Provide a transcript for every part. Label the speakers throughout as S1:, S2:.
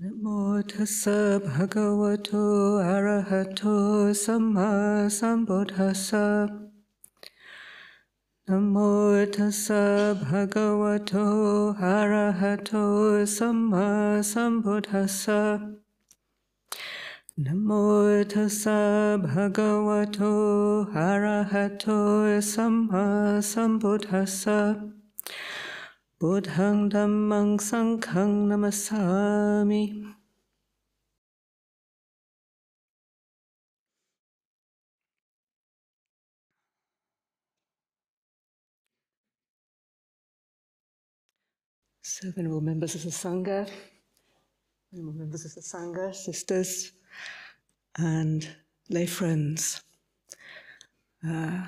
S1: Namo tassa bhagavato arahato samma sambuddhassa. Namo tassa bhagavato arahato samma sambuddhassa. Namo tassa bhagavato arahato samma sambuddhassa. Buddhang Dhammang Sanghang Namasami. So, venerable members of the Sangha, venerable members of the Sangha, sisters, and lay friends, uh,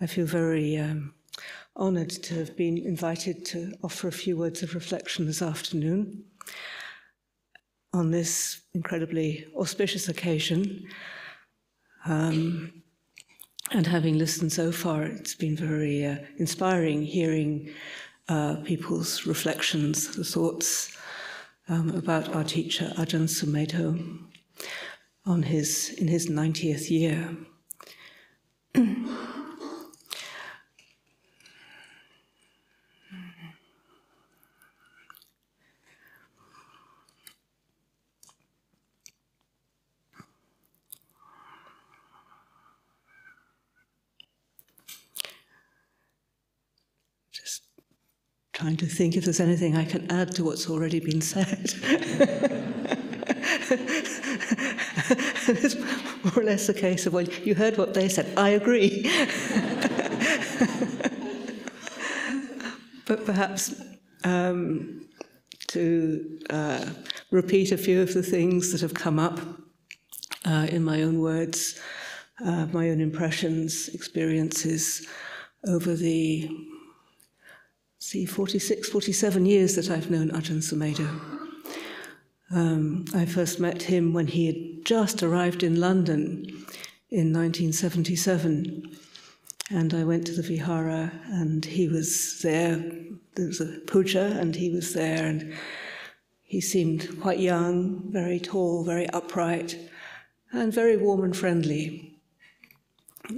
S1: I feel very um, honoured to have been invited to offer a few words of reflection this afternoon on this incredibly auspicious occasion. Um, and having listened so far, it's been very uh, inspiring hearing uh, people's reflections, the thoughts um, about our teacher Ajahn Sumedho on his in his 90th year. trying to think if there's anything I can add to what's already been said. it's more or less a case of, well, you heard what they said, I agree. but perhaps um, to uh, repeat a few of the things that have come up uh, in my own words, uh, my own impressions, experiences over the see, 46, 47 years that I've known Ajahn Sumedho. Um, I first met him when he had just arrived in London in 1977. And I went to the Vihara and he was there. There was a puja and he was there and he seemed quite young, very tall, very upright, and very warm and friendly.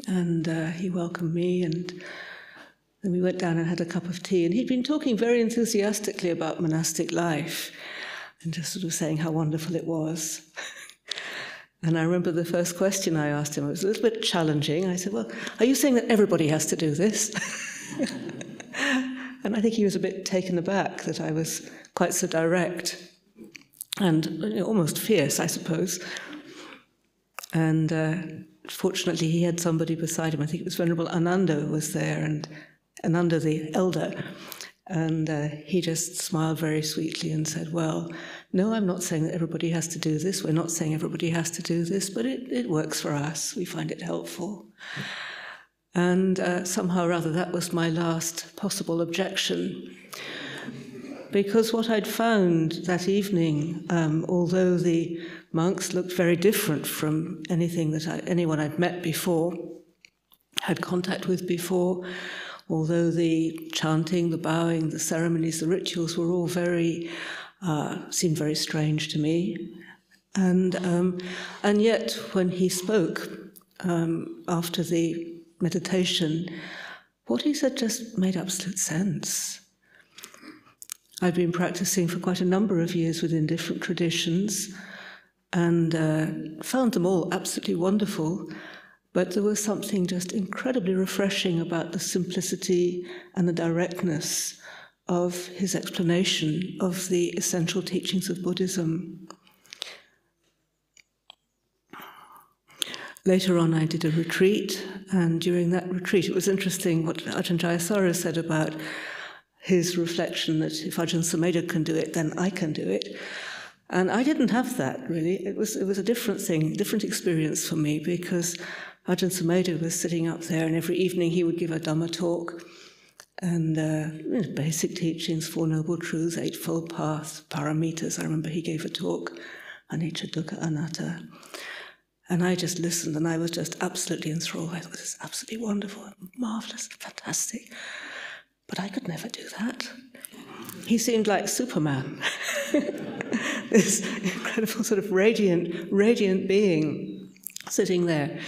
S1: And uh, he welcomed me and then we went down and had a cup of tea, and he'd been talking very enthusiastically about monastic life and just sort of saying how wonderful it was. and I remember the first question I asked him, it was a little bit challenging. I said, Well, are you saying that everybody has to do this? and I think he was a bit taken aback that I was quite so direct and almost fierce, I suppose. And uh, fortunately, he had somebody beside him. I think it was Venerable Ananda was there, and Ananda the elder. And uh, he just smiled very sweetly and said, Well, no, I'm not saying that everybody has to do this. We're not saying everybody has to do this, but it, it works for us. We find it helpful. And uh, somehow or other, that was my last possible objection. Because what I'd found that evening, um, although the monks looked very different from anything that I, anyone I'd met before, had contact with before, although the chanting, the bowing, the ceremonies, the rituals were all very, uh, seemed very strange to me. And, um, and yet, when he spoke um, after the meditation, what he said just made absolute sense. I've been practicing for quite a number of years within different traditions and uh, found them all absolutely wonderful. But there was something just incredibly refreshing about the simplicity and the directness of his explanation of the essential teachings of Buddhism. Later on, I did a retreat, and during that retreat, it was interesting what Ajahn Jayasaro said about his reflection that if Ajahn Sumedho can do it, then I can do it. And I didn't have that really. It was it was a different thing, different experience for me because Ajahn Sumedho was sitting up there, and every evening he would give a Dhamma talk. And uh, basic teachings, Four Noble Truths, Eightfold Path, Paramitas. I remember he gave a talk, Anicca Dukkha Anatta. And I just listened and I was just absolutely enthralled. I thought this is absolutely wonderful, marvelous, fantastic. But I could never do that. He seemed like Superman. this incredible sort of radiant, radiant being sitting there.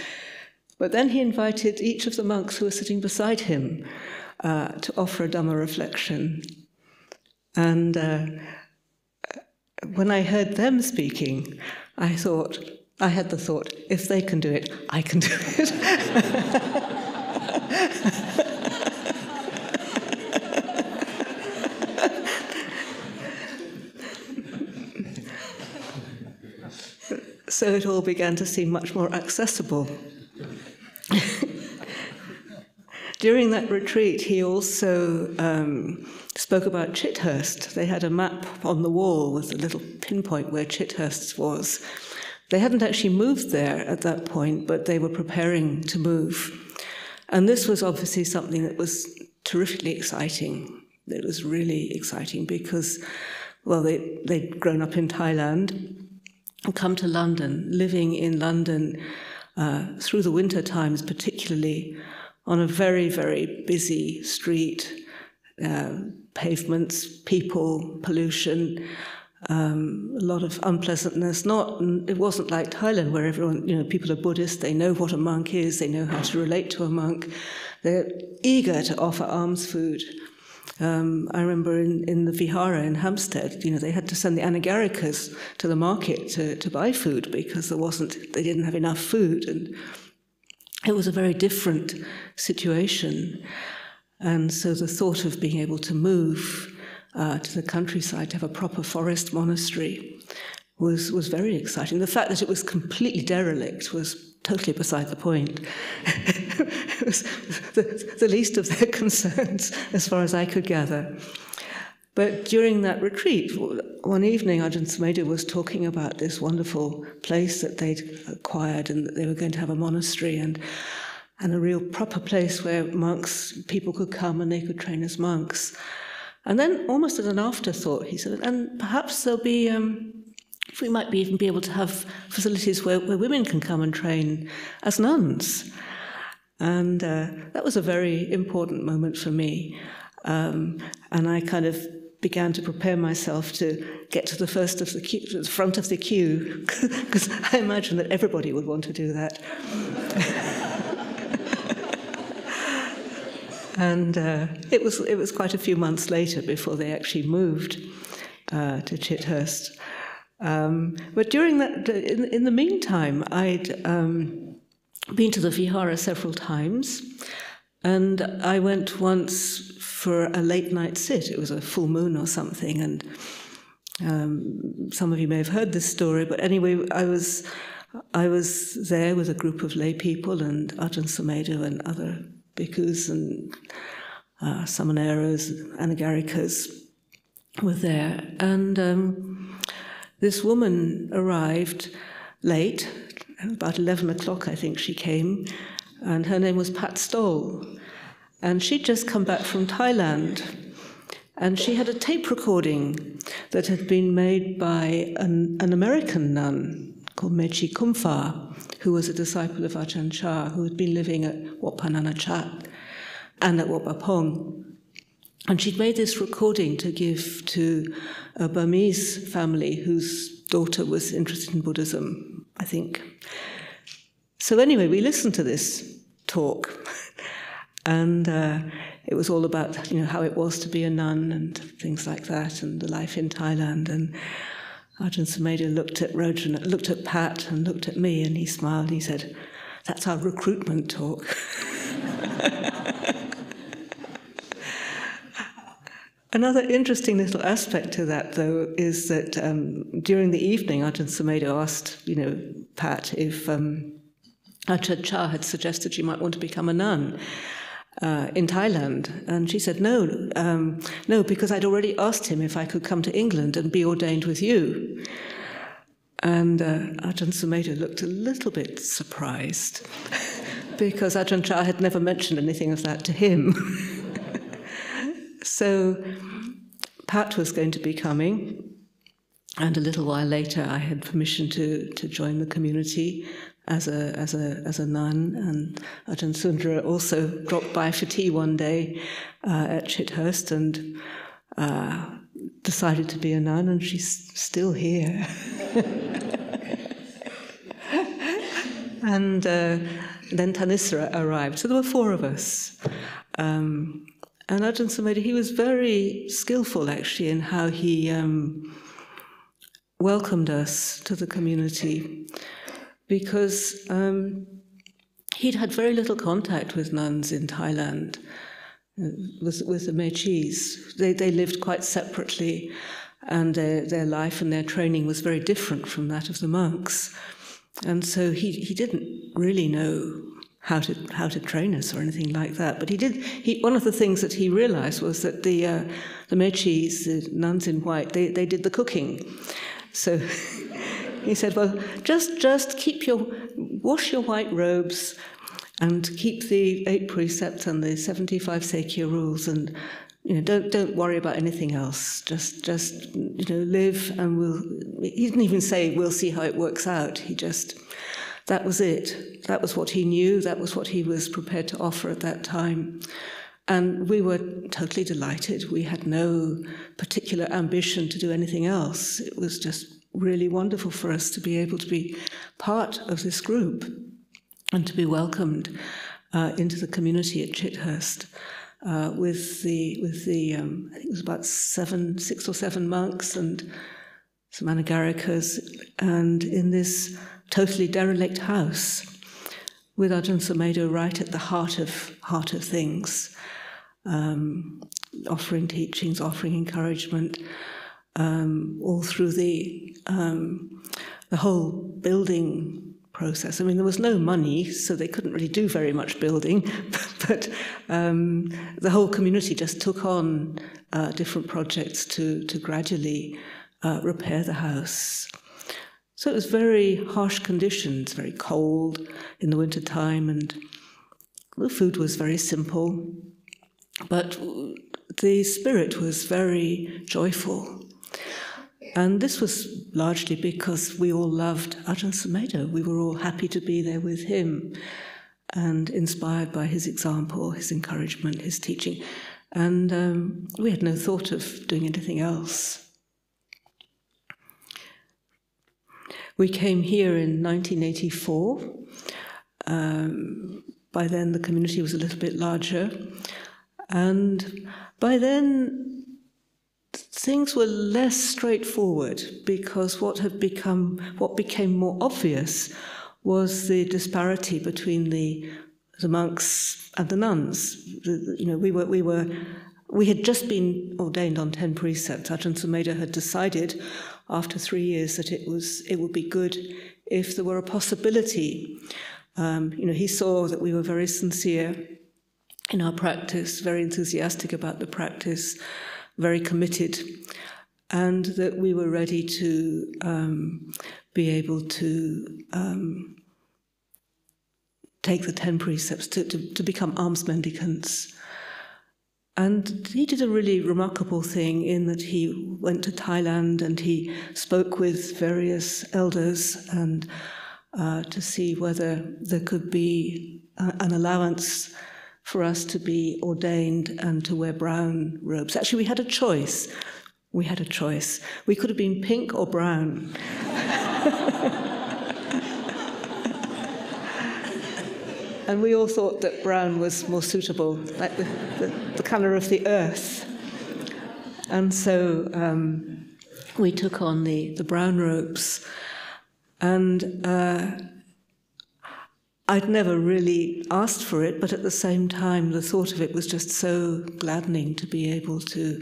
S1: But then he invited each of the monks who were sitting beside him uh, to offer a Dhamma reflection. And uh, when I heard them speaking, I thought, I had the thought, if they can do it, I can do it. so it all began to seem much more accessible. During that retreat, he also um, spoke about Chithurst. They had a map on the wall with a little pinpoint where Chithurst was. They hadn't actually moved there at that point, but they were preparing to move. And this was obviously something that was terrifically exciting. It was really exciting because, well, they, they'd grown up in Thailand and come to London, living in London uh, through the winter times, particularly on a very, very busy street, uh, pavements, people, pollution, um, a lot of unpleasantness. Not, it wasn't like Thailand where everyone, you know, people are Buddhist, they know what a monk is, they know how to relate to a monk. They're eager to offer alms food. Um, I remember in, in the Vihara in Hampstead, you know, they had to send the anagarikas to the market to, to buy food because there wasn't, they didn't have enough food. And it was a very different situation. And so the thought of being able to move uh, to the countryside to have a proper forest monastery was, was very exciting. The fact that it was completely derelict was totally beside the point. it was the, the, least of their concerns, as far as I could gather. But during that retreat, one evening, Ajahn Sumedho was talking about this wonderful place that they'd acquired and that they were going to have a monastery and, and a real proper place where monks, people could come and they could train as monks. And then, almost as an afterthought, he said, and perhaps there'll be um, we might be even be able to have facilities where, where women can come and train as nuns. And uh, that was a very important moment for me. Um, and I kind of began to prepare myself to get to the first of the queue, to the front of the queue, because I imagine that everybody would want to do that. and uh, it was it was quite a few months later before they actually moved uh, to Chithurst. Um, but during that, in, in, the meantime, I'd um, been to the Vihara several times, and I went once for a late night sit. It was a full moon or something, and um, some of you may have heard this story. But anyway, I was I was there with a group of lay people and Ajahn Sumedho and other bhikkhus and uh, samaneras, anagarikas were there, and. Um, this woman arrived late, about 11 o'clock, I think she came, and her name was Pat Stoll. And she'd just come back from Thailand. And she had a tape recording that had been made by an, an American nun called Mechi Kumpha, who was a disciple of Ajahn Chah, who had been living at Wat Pah Nanachat and at Wat Pah Pong. And she'd made this recording to give to a Burmese family whose daughter was interested in Buddhism, I think. So, anyway, we listened to this talk, and uh, it was all about you know how it was to be a nun and things like that, and the life in Thailand. And Ajahn Sumedho looked at Rojan, looked at Pat, and looked at me, and he smiled. And he said, "That's our recruitment talk." Another interesting little aspect to that, though, is that um, during the evening, Ajahn Sumedho asked, you know, Pat if um, Ajahn Chah had suggested she might want to become a nun. Uh, in Thailand, and she said no, um, no, because I'd already asked him if I could come to England and be ordained with you. And uh, Ajahn Sumedho looked a little bit surprised because Ajahn Chah had never mentioned anything of that to him. So Pat was going to be coming, and a little while later, I had permission to, to join the community as a, as a, as a nun. And Ajahn Sundara also dropped by for tea one day uh, at Chithurst and uh, decided to be a nun, and she's still here. and uh, then Thanissara arrived. So there were four of us. Um, and Ajahn Sumedho, he was very skillful actually in how he um, welcomed us to the community because um, he'd had very little contact with nuns in Thailand, uh, with, with the Mechis. They, they lived quite separately, and their, their life and their training was very different from that of the monks. And so he, he didn't really know how to how to train us or anything like that. But he did. He, one of the things that he realized was that the uh, the mechis, the nuns in white, they, they did the cooking. So he said, "Well, just just keep your wash your white robes." And keep the eight precepts and the seventy-five Sekhiya rules, and you know, don't don't worry about anything else. Just just you know, live, and we'll. He didn't even say we'll see how it works out. He just that was it. That was what he knew. That was what he was prepared to offer at that time. And we were totally delighted. We had no particular ambition to do anything else. It was just really wonderful for us to be able to be part of this group and to be welcomed uh, into the community at Chithurst. Uh, with the with the um, I think it was about seven, six or seven monks and some anagarikas, and in this totally derelict house with Ajahn Sumedho right at the heart of heart of things, um, offering teachings, offering encouragement, um, all through the um, the whole building process. I mean, there was no money, so they couldn't really do very much building, but um, the whole community just took on uh, different projects to to gradually uh, repair the house. So it was very harsh conditions, very cold in the winter time, and the food was very simple. But the spirit was very joyful. And this was largely because we all loved Ajahn Sumedho. We were all happy to be there with him and inspired by his example, his encouragement, his teaching. And um, we had no thought of doing anything else. We came here in 1984. Um, by then, the community was a little bit larger. And by then, things were less straightforward because what had become, what became more obvious was the disparity between the, the monks and the nuns. You know, we were, we were we had just been ordained on 10 precepts. Ajahn Sumedho had decided after three years that it, was, it would be good if there were a possibility. Um, you know, he saw that we were very sincere in our practice, very enthusiastic about the practice, very committed, and that we were ready to um, be able to um, take the 10 precepts, to, to, to become alms mendicants. And he did a really remarkable thing in that he went to Thailand and he spoke with various elders and uh, to see whether there could be uh, an allowance for us to be ordained and to wear brown robes. Actually, we had a choice. We had a choice. We could have been pink or brown. and we all thought that brown was more suitable, like the, the, the colour of the earth. And so um, we took on the, the brown ropes. And uh, I'd never really asked for it, but at the same time, the thought of it was just so gladdening to be able to,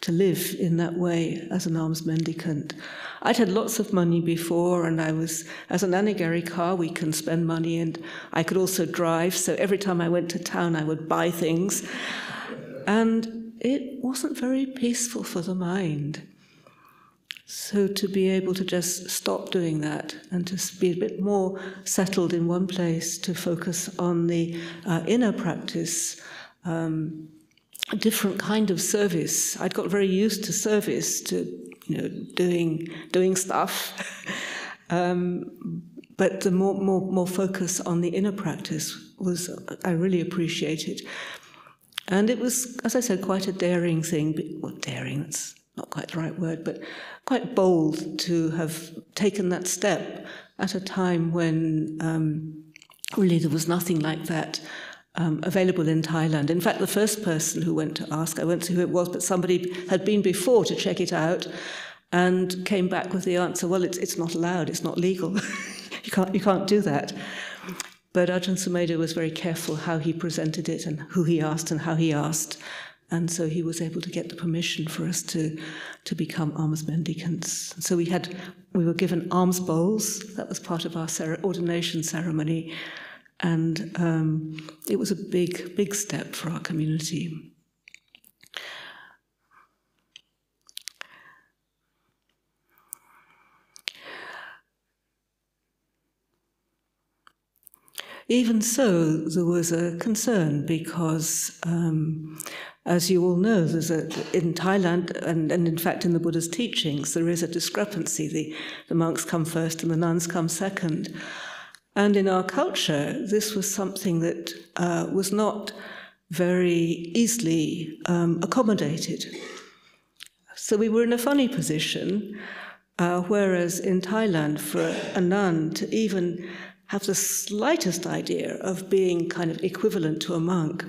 S1: to live in that way as an alms mendicant. I'd had lots of money before, and I was, as an anagarika, we can spend money, and I could also drive. So every time I went to town, I would buy things. And it wasn't very peaceful for the mind. So to be able to just stop doing that and to be a bit more settled in one place, to focus on the uh, inner practice. Um, a different kind of service. I'd got very used to service, to you know, doing doing stuff. um, but the more, more, more focus on the inner practice was I really appreciated. And it was, as I said, quite a daring thing. Well, daring, that's not quite the right word, but quite bold to have taken that step at a time when um, really there was nothing like that um, available in Thailand. In fact, the first person who went to ask, I won't say who it was, but somebody had been before to check it out and came back with the answer, well, it's, it's not allowed, it's not legal. you, can't, you can't do that. But Ajahn Sumedho was very careful how he presented it and who he asked and how he asked. And so he was able to get the permission for us to, to become alms mendicants. so we had we were given alms bowls. That was part of our ordination ceremony, and um, it was a big big step for our community. Even so, there was a concern because, um, as you all know, there's a, in Thailand, and, and in fact in the Buddha's teachings, there is a discrepancy. The, the monks come first and the nuns come second. And in our culture, this was something that uh, was not very easily um, accommodated. So we were in a funny position, uh, whereas in Thailand, for a nun to even have the slightest idea of being kind of equivalent to a monk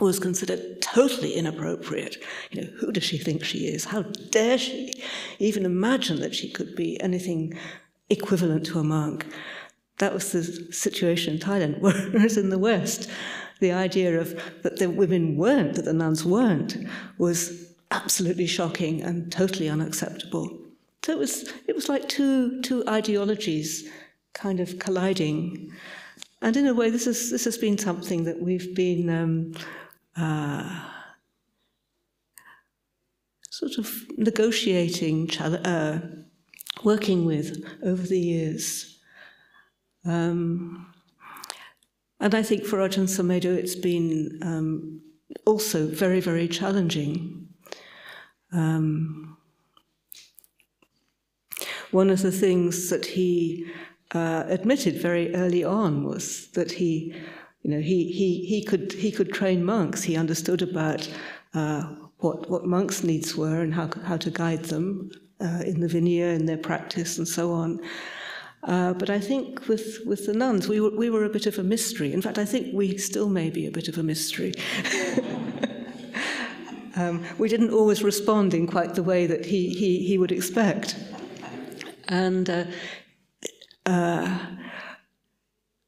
S1: was considered totally inappropriate. You know, who does she think she is? How dare she even imagine that she could be anything equivalent to a monk? That was the situation in Thailand. Whereas in the West, the idea of that the women weren't, that the nuns weren't, was absolutely shocking and totally unacceptable. So it was, it was like two, two ideologies kind of colliding. And in a way, this, is, this has been something that we've been um, uh, sort of negotiating, uh, working with over the years. Um, and I think for Ajahn Sumedho, it's been um, also very, very challenging. Um, one of the things that he uh, admitted very early on was that he, you know, he, he, he, could, he could train monks. He understood about uh, what, what monks' needs were and how, how to guide them uh, in the vinaya, in their practice, and so on. Uh, but I think with, with the nuns, we were, we were a bit of a mystery. In fact, I think we still may be a bit of a mystery. um, we didn't always respond in quite the way that he, he, he would expect. And uh, uh,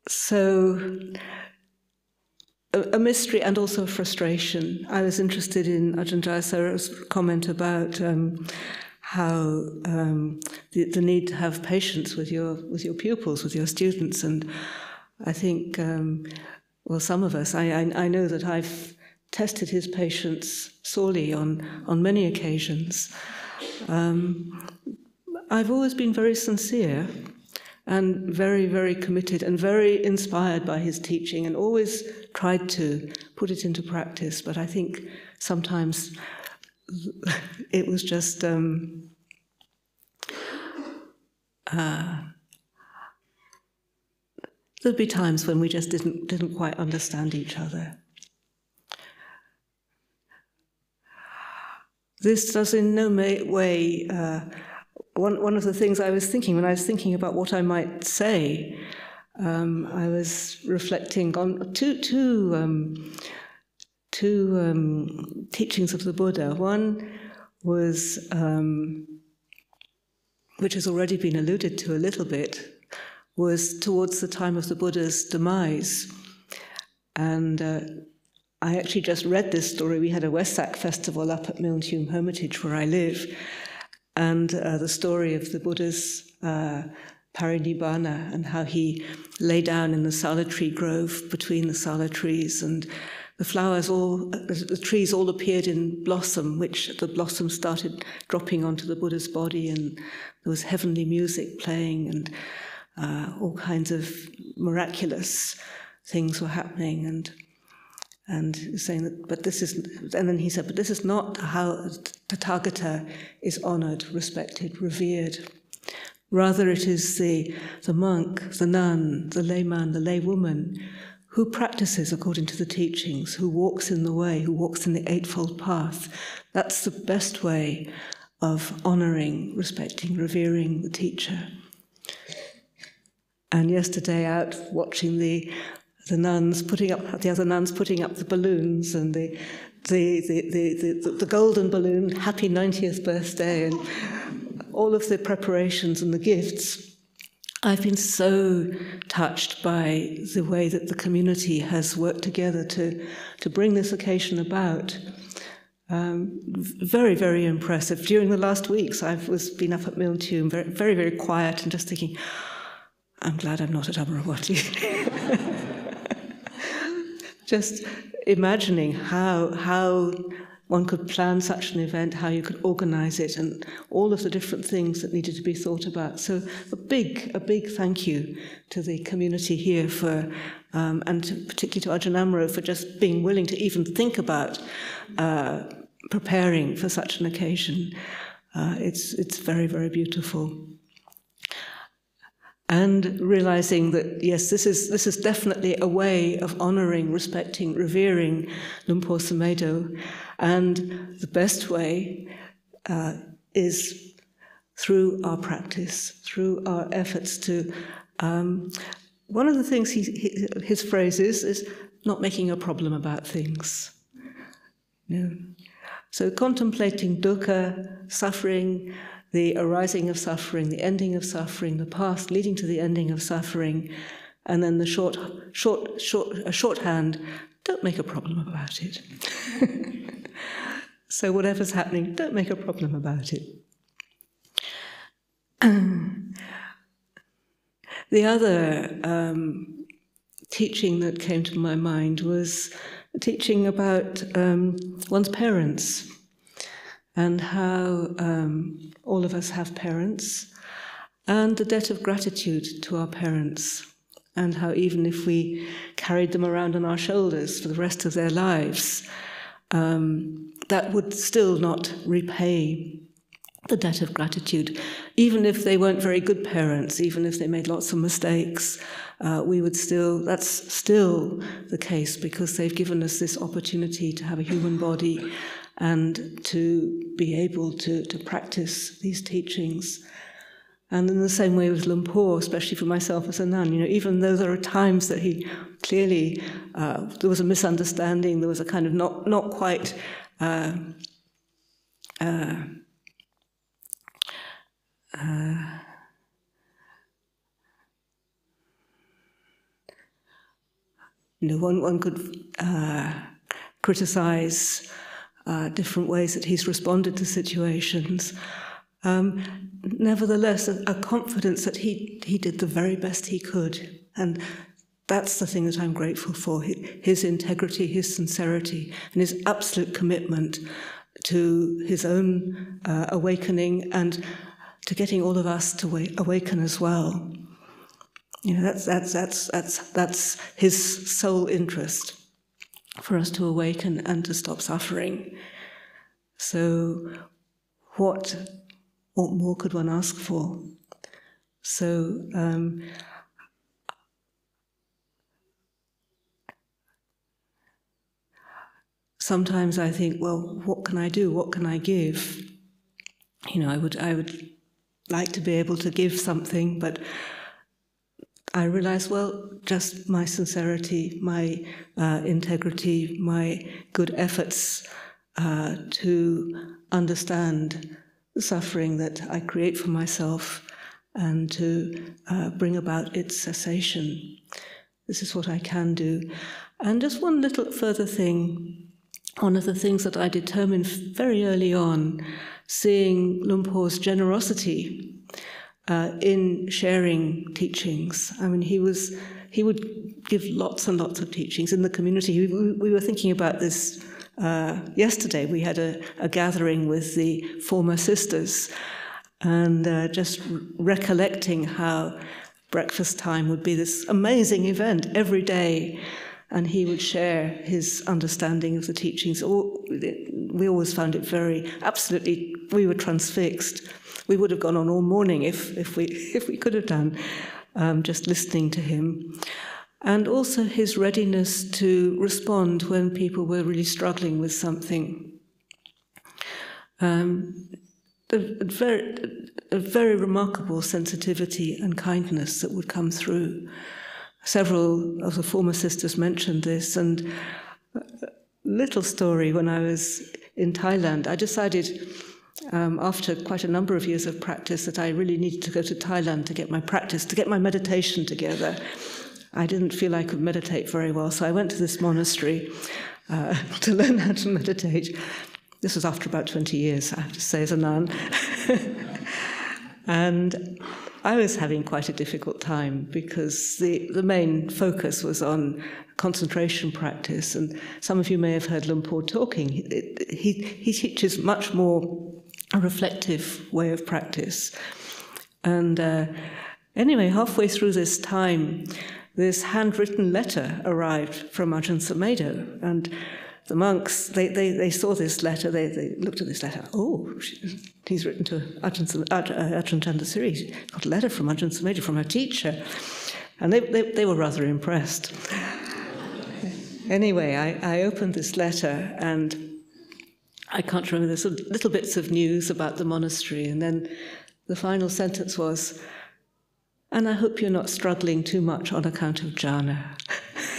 S1: so, a, mystery and also a frustration. I was interested in Ajahn Jayasaro's comment about um, how um, the, the, need to have patience with your with your pupils, with your students, and I think, um, well, some of us, I, I, I know that I've tested his patience sorely on on many occasions. Um, I've always been very sincere and very, very committed and very inspired by his teaching and always tried to put it into practice. But I think sometimes it was just. Um, uh, there'd be times when we just didn't didn't quite understand each other. This does in no way uh, one, one of the things I was thinking when I was thinking about what I might say, um, I was reflecting on two, two, um, two um, teachings of the Buddha. One was, um, which has already been alluded to a little bit, was towards the time of the Buddha's demise. And uh, I actually just read this story. We had a Wesak festival up at Milntuim Hermitage where I live and uh, the story of the Buddha's uh, parinibbana and how he lay down in the tree grove between the sala trees and the flowers all, the trees all appeared in blossom, which the blossom started dropping onto the Buddha's body, and there was heavenly music playing, and uh, all kinds of miraculous things were happening. And and saying that, but this is, and then he said, but this is not how the Tathagata is honored, respected, revered. Rather, it is the, the monk, the nun, the layman, the laywoman who practices according to the teachings, who walks in the way, who walks in the Eightfold Path. That's the best way of honoring, respecting, revering the teacher. And yesterday, out watching the the nuns putting up the other nuns putting up the balloons and the the the the, the, the golden balloon, happy 90th birthday, and all of the preparations and the gifts. I've been so touched by the way that the community has worked together to, to bring this occasion about. Um, very, very impressive. During the last weeks, I've was been up at Milntuim, very, very, very quiet, and just thinking, I'm glad I'm not at Amaravati. just imagining how how one could plan such an event, how you could organize it, and all of the different things that needed to be thought about. So, a big, a big thank you to the community here for, um, and to, particularly to Ajahn Amaro for just being willing to even think about uh, preparing for such an occasion. Uh, it's, it's very, very beautiful and realizing that yes, this is this is definitely a way of honoring, respecting, revering Luang Por Sumedho, and the best way uh, is through our practice, through our efforts to. Um, one of the things he, he, his phrase is is not making a problem about things. You? So contemplating dukkha, suffering, the arising of suffering, the ending of suffering, the path leading to the ending of suffering, and then the short, short, short, a shorthand. Don't make a problem about it. so whatever's happening, don't make a problem about it. the other um, teaching that came to my mind was teaching about um, one's parents and how um, all of us have parents, and the debt of gratitude to our parents, and how even if we carried them around on our shoulders for the rest of their lives, um, that would still not repay the debt of gratitude. Even if they weren't very good parents, even if they made lots of mistakes, uh, we would still, that's still the case because they've given us this opportunity to have a human body and to be able to, to practice these teachings. And in the same way with Luang Por, especially for myself as a nun, you know, even though there are times that he clearly uh, there was a misunderstanding, there was a kind of not not quite. Uh, uh, you know, one one could uh, criticize uh, different ways that he's responded to situations. Um, nevertheless, a, a, confidence that he, he did the very best he could. And that's the thing that I'm grateful for his integrity, his sincerity, and his absolute commitment to his own uh, awakening and to getting all of us to awaken as well. You know, that's, that's, that's, that's, that's his sole interest for us to awaken and to stop suffering. So, what, what more could one ask for? So, um, sometimes I think, well, what can I do? What can I give? You know, I would, I would like to be able to give something, but I realize, well, just my sincerity, my uh, integrity, my good efforts uh, to understand the suffering that I create for myself and to uh, bring about its cessation. This is what I can do. And just one little further thing. One of the things that I determined very early on, seeing Luang Por's generosity uh, in sharing teachings. I mean, he was he would give lots and lots of teachings in the community. We, we were thinking about this uh, yesterday. We had a, a, gathering with the former sisters, and uh, just recollecting how breakfast time would be this amazing event every day. And he would share his understanding of the teachings. We always found it very, absolutely, we were transfixed we would have gone on all morning if, if, we, if we could have done, um, just listening to him. and also his readiness to respond when people were really struggling with something. Um, a, a, very, a very remarkable sensitivity and kindness that would come through. Several of the former sisters mentioned this, and little story when I was in Thailand, I decided um, after quite a number of years of practice that I really needed to go to Thailand to get my practice, to get my meditation together. I didn't feel I could meditate very well, so I went to this monastery uh, to learn how to meditate. This was after about 20 years, I have to say, as a nun. and I was having quite a difficult time because the, the main focus was on concentration practice. And some of you may have heard Luang Por talking. He, he, he teaches much more a reflective way of practice. And uh, anyway, halfway through this time, this handwritten letter arrived from Ajahn Sumedho. And the monks, they, they, they saw this letter, they, they looked at this letter. Oh, he's written to Ajahn, uh, Ajahn Candasiri. Got a letter from Ajahn Sumedho, from her teacher. And they, they, they were rather impressed. anyway, I, I opened this letter and I can't remember, there's little bits of news about the monastery. And then the final sentence was, and I hope you're not struggling too much on account of jhana.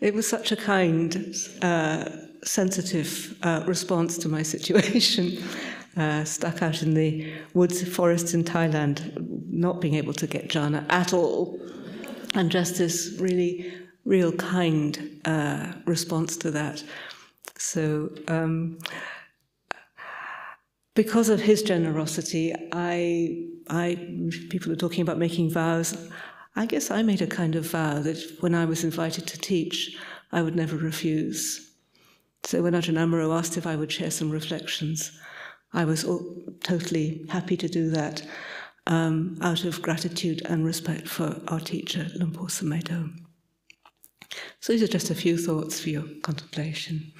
S1: it was such a kind, uh, sensitive uh, response to my situation. Uh, stuck out in the woods, forests in Thailand, not being able to get jhana at all, and just this really real kind uh, response to that. So, um, because of his generosity, I, I, people are talking about making vows. I guess I made a kind of vow that when I was invited to teach, I would never refuse. So when Ajahn Amaro asked if I would share some reflections, I was totally happy to do that um, out of gratitude and respect for our teacher, Luang Por Sumedho. So these are just a few thoughts for your contemplation.